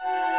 you.